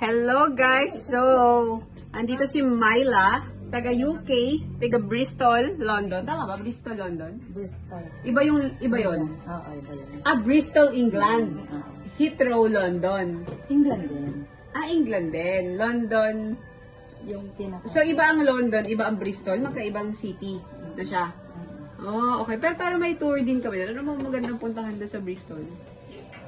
Hello guys! So, andito si Myla, taga UK, taga Bristol, London. Tama ba? Bristol, London? Bristol. Iba yung, iba yon. Oo, iba yun. Ah, Bristol, England. Heathrow, London. England din. Ah, England din. London. Yung pinaka... So, iba ang London, iba ang Bristol. Magkaibang city na siya. Oh, okay. Pero para may tour din kami. Ano mo magandang puntahan doon sa Bristol?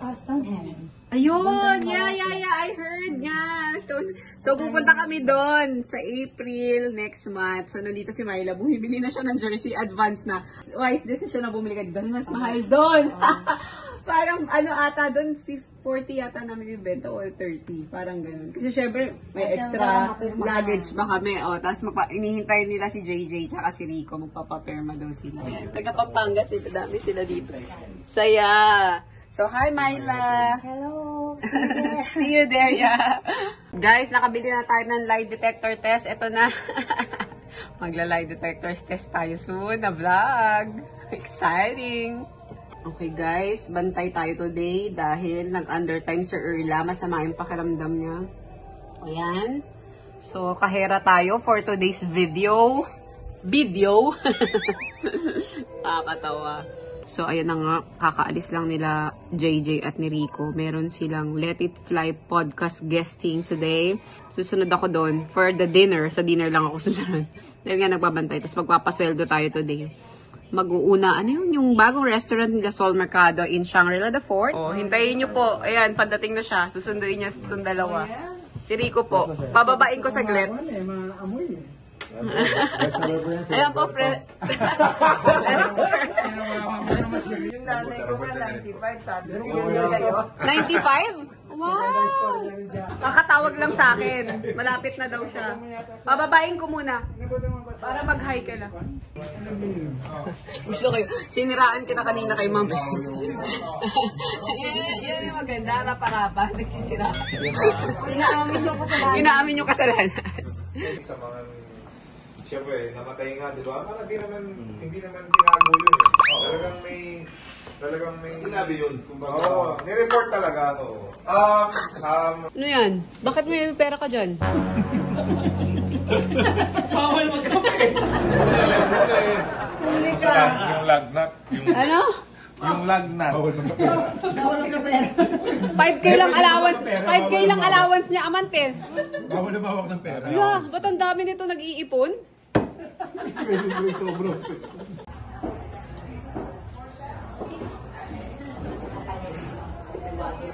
Ah, Stonehenge. Ayun! Yeah, yeah, yeah! I heard nga! So, so pupunta kami doon sa April next month. So, nandito si Myla. Bumibili na siya ng jersey advance na. Wise decision na bumili ka doon. Mas mahal doon! Parang ano ata doon, 50, 40 yata namin bibenta o 30. Parang ganun. Kasi syempre, may Kasi extra luggage ba kami. O, tapos magpa- inihintay nila si JJ tsaka si Rico. Magpapaperma daw sila. Taga Pampanga sila. Dami sila dito. Saya! So, hi Myla! Hello! See you there, yeah. Guys, nakabili na tayo ng lie detector test. Ito na. Magla-lie detector test tayo soon na vlog. Exciting! Okay guys, bantay tayo today dahil nag-undertime si Erla. Masama yung pakiramdam niya. Ayan. So, kahera tayo for today's video. Video. Kakatawa. So, ayan na nga, kakaalis lang nila JJ at ni Rico. Meron silang Let It Fly podcast guesting today. Susunod ako doon for the dinner. Sa dinner lang ako susunod. Dahil nga nagbabantay. Tapos magpapasweldo tayo today. Mag-uuna, ano yun, yung bagong restaurant nila Sol Mercado in Shangri-La the Fort. Oh, hintayin nyo po. Ayan, padating na siya. Susunduin niya itong dalawa. Si Rico po. Pababain ko saglit. Ayan po, friend. Yung nanay ko nga 95, sabi ko yun kayo. 95? Wow! Kakatawag lang sa akin. Malapit na daw siya. Bababain ko muna. Para mag-hi ka na. Gusto yun. Siniraan kita kanina kay ma'am. yan, yan yung maganda. Rapa-rapa. Nagsisira. Inaamin yung kasalanan. Inaamin yung kasalanan. sa mga Siyempre, namatay nga, di ba? Parang di naman, hindi naman tinago yun. eh. Talagang may, talagang may... Sinabi yun. Oo, nireport talaga. Oo. Um, um, Ano yan? Bakit may pera ka dyan? yung lagnat. Yung, Ano? yung lagnat. 5K lang allowance. 5K lang allowance niya, amante. Bawal na bawak ng pera. Wala, ba't ang dami nito nag-iipon? This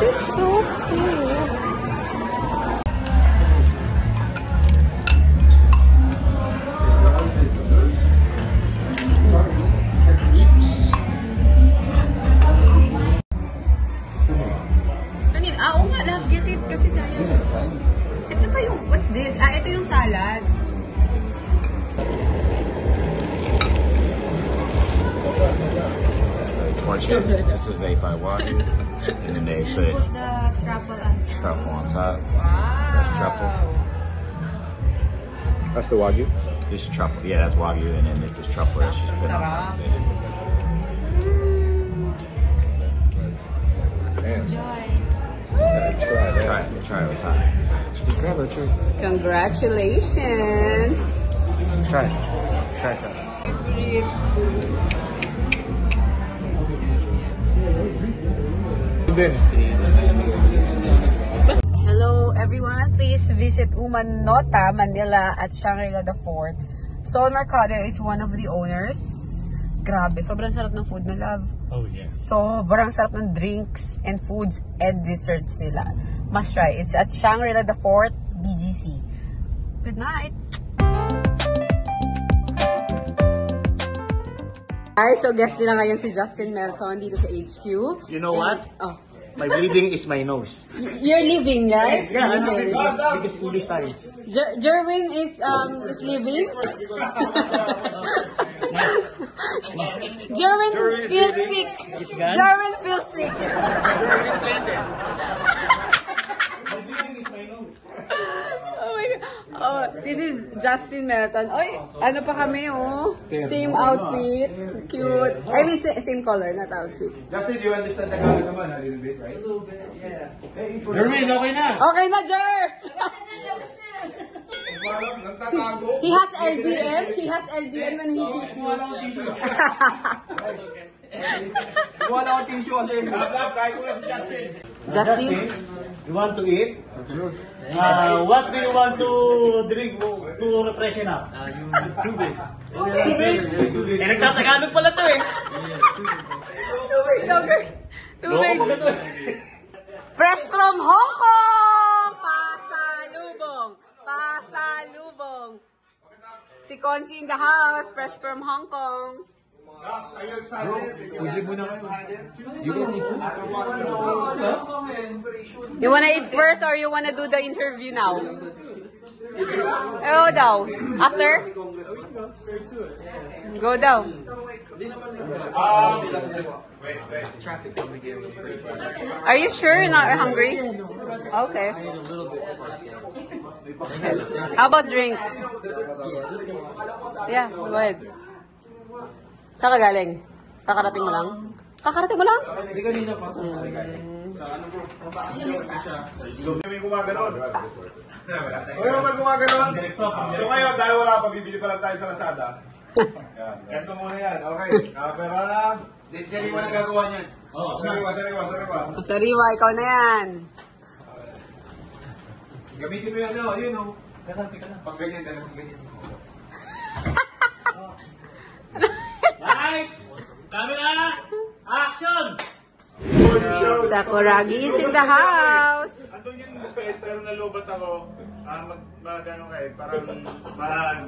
is so. Kanin, ah. Ito pa yung, what's this? Ah, ito yung salad. Portion. This is A5 Wagyu, and then they put The truffle and truffle on top. Wow. That's truffle. That's the Wagyu? This is truffle. Yeah, that's Wagyu, and then this is truffle that's just put on top of it. Man. Gotta try that. Try it. Try it. It's hot. Just grab a tray. Congratulations! Try it. Try it. Try it. Then, Hello everyone, please visit Umanota, Manila at Shangri-La the Fort. Sol Mercado is one of the owners. Grabe, sobrang sarap ng food na love. Oh yes. Sobrang sarap ng drinks and foods and desserts nila. Must try. It's at Shangri-La the Fort, BGC. Good night! Hi, so guest nila ngayon si Justin Melton dito sa HQ. You know what? Oh. My bleeding is my nose. You're leaving, right? Yeah, I'm Okay. biggest, biggest English tayo. Jer- Jerwin is um is leaving. German feels sick. German feels sick. Oh my God. Oh, this is Justin Meraton. Oy, ano pa kami, oh. Same outfit. Cute. I mean, sa- same color, not outfit. Justin, do you understand Tagalog naman a little bit, right? A little bit, yeah. Jermaine, okay na! Okay na, Jer! He has LBM. He has LBM when he sees you. Wala akong tissue kasi. Lab, kahit ko na si Justin. Justin? You want to eat? Uh, what do you want to drink to refreshen up? Uh, yung tubig. Tubig? Eh, nagtatagalog pala to eh. Tubig, yogurt. Tubig. Fresh from Hong Kong! Pasalubong! Pasalubong! Si Consi in the house, fresh from Hong Kong. Max, are you excited? Bro, muna kayo. You guys eat food? You wanna eat first or you wanna do the interview now? Oh, daw. After? Go daw. Are you sure you're not hungry? Okay. How about drink? Yeah, go ahead. Saan ka galing? Kakarating mo lang? Kakarating mo lang? May gumaganon. Huwag may gumaganon. So ngayon, dahil wala pa, bibili pa lang tayo sa Lazada. Ito muna yan. Okay. Hindi, sariwa na gagawa niyan. Oo, Sariwa, sariwa, sariwa. Sariwa, ikaw na yan. Gamitin mo yan, oh. Yun, oh. Pag ganyan, ganyan, ganyan. Lights! Camera! Action! Sakuragi is in the house. Andun yung sweat, pero nalobat ako. Ah, mag, mag, ano kayo, parang, mahan.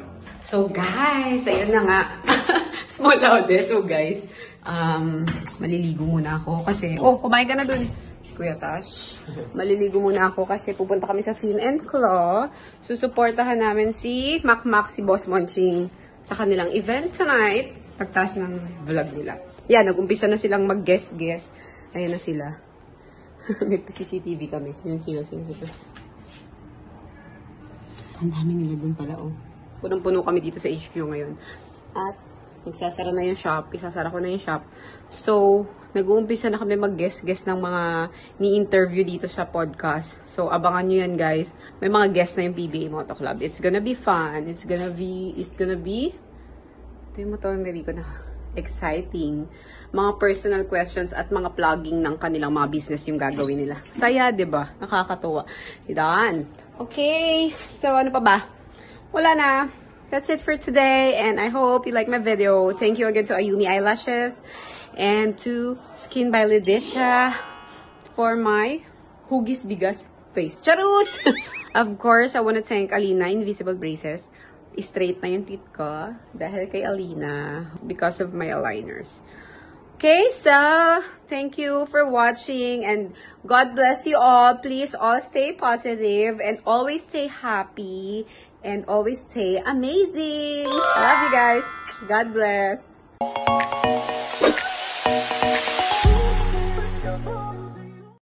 So guys, ayun na nga. Small laude. So guys, um, maliligo muna ako kasi, oh, kumain ka na dun. Si Kuya Tash. Maliligo muna ako kasi pupunta kami sa Fin and Claw. Susuportahan namin si Mac Mac, si Boss Monching sa kanilang event tonight. Pagtas ng vlog nila. Yan, nag-umpisa na silang mag-guest-guest. Ayan na sila. May CCTV kami. Yun sila, sila, sila. Ang dami nila dun pala, oh. Punong-puno kami dito sa HQ ngayon. At, magsasara na yung shop. Isasara ko na yung shop. So, nag-uumpisa na kami mag-guest-guest ng mga ni-interview dito sa podcast. So, abangan nyo yan, guys. May mga guest na yung PBA Moto Club. It's gonna be fun. It's gonna be, it's gonna be, ito yung motor ng ko na exciting. Mga personal questions at mga plugging ng kanilang mga business yung gagawin nila. Saya, ba? Nakakatuwa. Yan. Okay. So, ano pa ba? Wala na. That's it for today. And I hope you like my video. Thank you again to Ayumi Eyelashes and to Skin by Lidisha for my hugis bigas face. Charus! of course, I want to thank Alina Invisible Braces. Straight na yung teeth ko dahil kay Alina because of my aligners. Okay, so thank you for watching and God bless you all. Please all stay positive and always stay happy and always stay amazing. Love you guys. God bless.